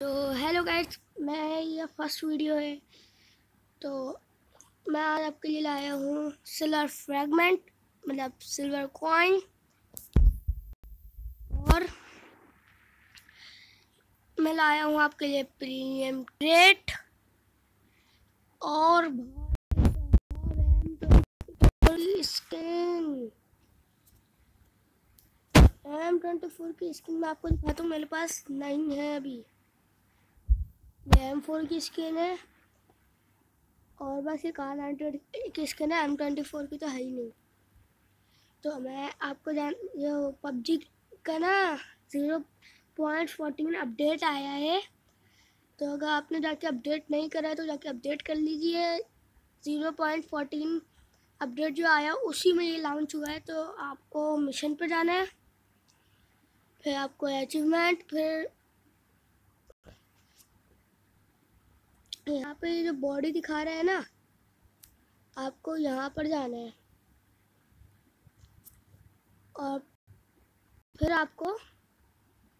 तो hello guys, मैं ये फ़र्स्ट वीडियो है। तो मैं आज आपके लिए लाया हूँ सिल्वर फ्रैगमेंट मतलब सिल्वर कॉइन। और मैं लाया हूँ आपके लिए प्रीमियम रेट। और स्किन। एम ट्वेंटी फोर की स्किन मैं आपको दिखाता हूँ, मेरे पास नहीं है अभी। एम फोर की स्किन है। और बस एक आर नाइनटी की स्किन है। एम ट्वेंटी फोर की तो है ही नहीं। तो मैं आपको जान जो पबजी का ना ज़ीरो पॉइंट फोर्टीन अपडेट आया है। तो अगर आपने जाके अपडेट नहीं करा है तो जाके अपडेट कर लीजिए। ज़ीरो पॉइंट फोर्टीन अपडेट जो आया, उसी में ये लॉन्च हुआ है। तो आपको मिशन पर जाना है। फिर आपको अचीवमेंट फिर यहाँ पे जो बॉडी दिखा रहा है ना, आपको यहाँ पर जाना है। और फिर आपको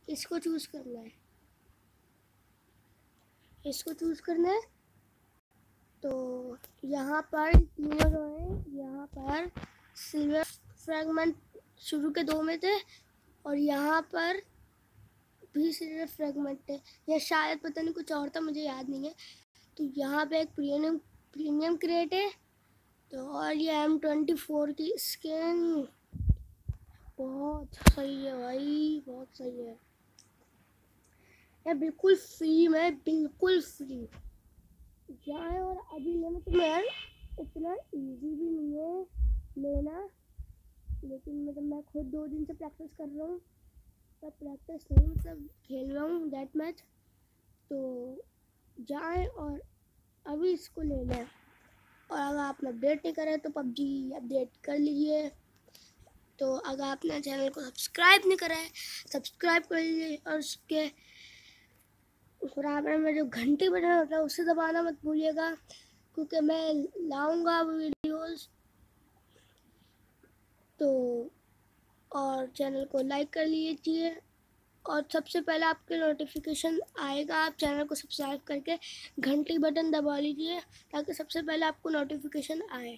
इसको चूज़ करना है। इसको चूज़ करना है तो यहाँ पर तीनों जो यहाँ पर सिल्वर फ्रैगमेंट शुरू के दो में थे और यहाँ पर भी सिल्वर फ्रेगमेंट है या शायद पता नहीं कुछ और था, मुझे याद नहीं है। तो यहाँ पे एक प्रीमियम प्रीमियम क्रेट है। तो और ये एम ट्वेंटी फोर की स्किन बहुत सही है भाई, बहुत सही है। ये बिल्कुल फ्री में बिल्कुल फ्री जाए और अभी लेना तो मैं, इतना इजी भी नहीं है लेना। लेकिन मतलब मैं खुद दो दिन से प्रैक्टिस कर रहा हूँ। पर प्रैक्टिस नहीं मतलब खेल रहा हूँ दैट मैच तो जाए और अभी इसको ले लें। और अगर आपने अपडेट नहीं करा तो पबजी अपडेट कर लीजिए। तो अगर आपने चैनल को सब्सक्राइब नहीं करा है सब्सक्राइब कर लीजिए और उसके बराबर में जो घंटी बटन होता है, उसे दबाना मत भूलिएगा, क्योंकि मैं लाऊँगा वीडियोस। तो और चैनल को लाइक कर लीजिए। और सबसे पहले आपके नोटिफिकेशन आएगा, आप चैनल को सब्सक्राइब करके घंटी बटन दबा लीजिए ताकि सबसे पहले आपको नोटिफिकेशन आए।